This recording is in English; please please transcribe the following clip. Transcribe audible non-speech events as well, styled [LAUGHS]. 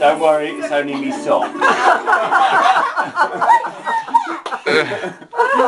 Don't worry, it's only me sock. [LAUGHS]